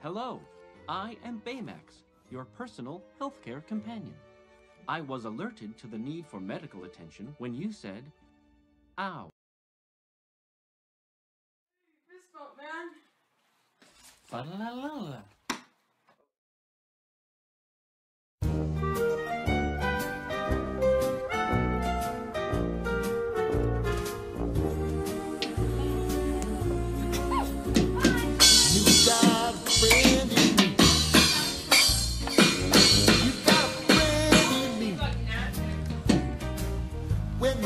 Hello, I am Baymax, your personal healthcare companion. I was alerted to the need for medical attention when you said, ow. Fist bump, man. Fa-la-la-la.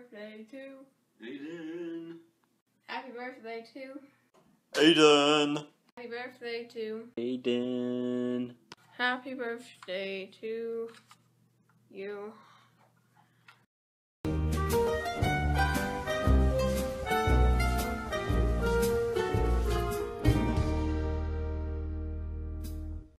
birthday to Aaden. Happy birthday to Aaden. Happy birthday to Aaden. Happy birthday to you.